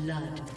Blood.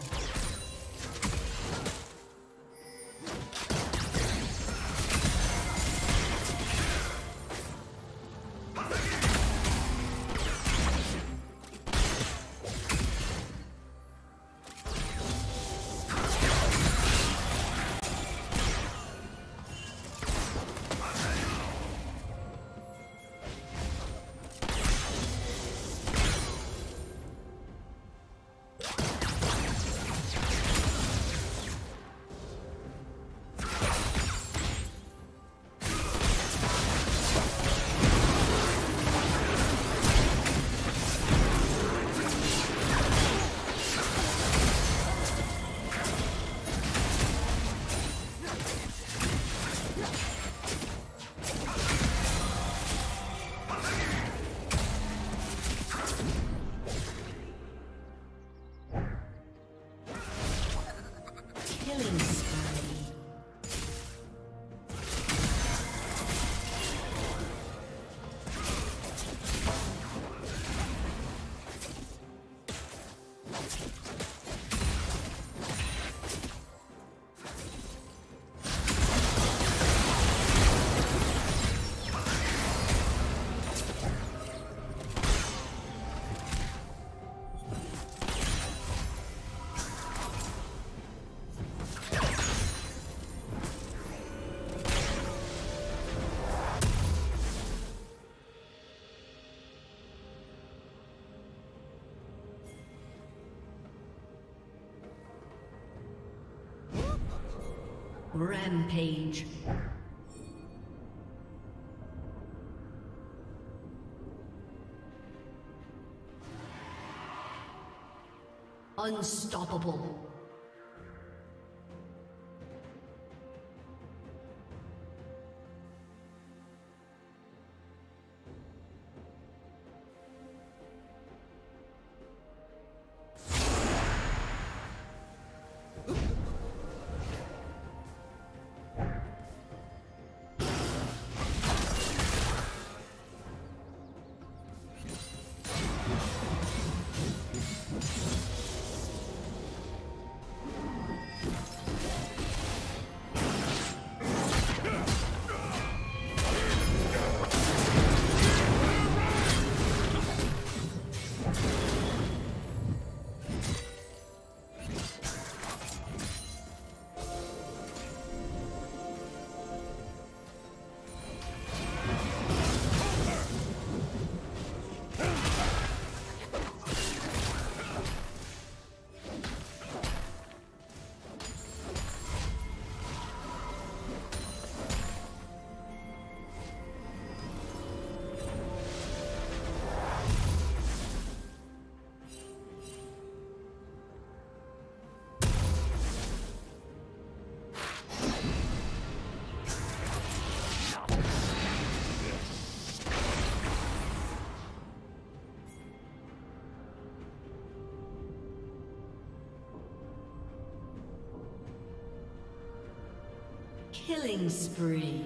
Rampage. Unstoppable. Killing spree.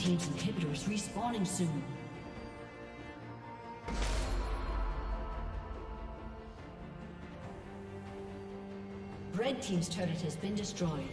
Team's inhibitors respawning soon. Red Team's turret has been destroyed.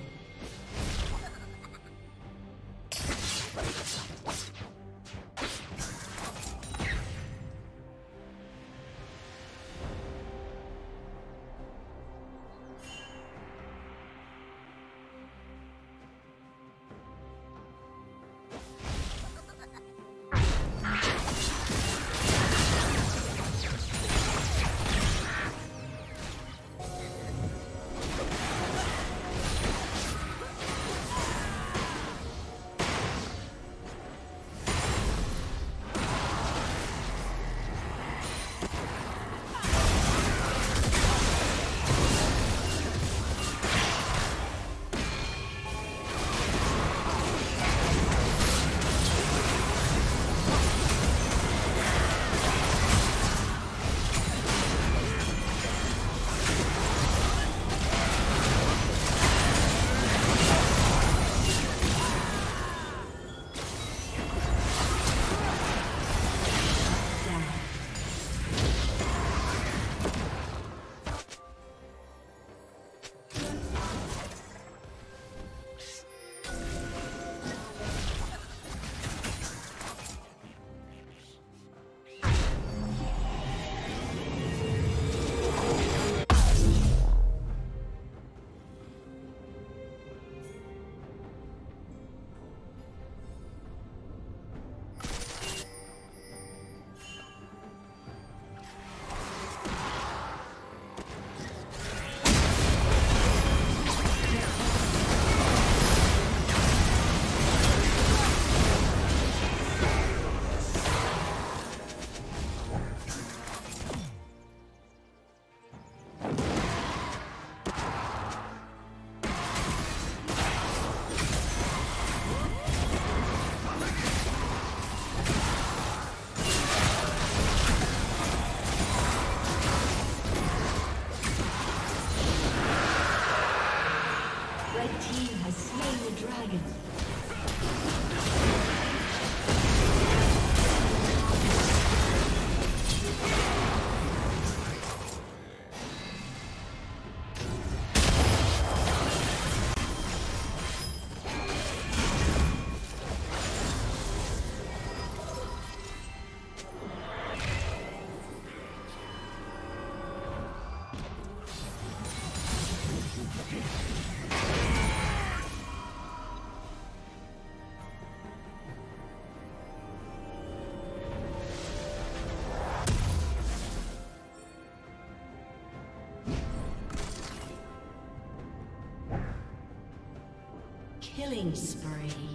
Killing spree.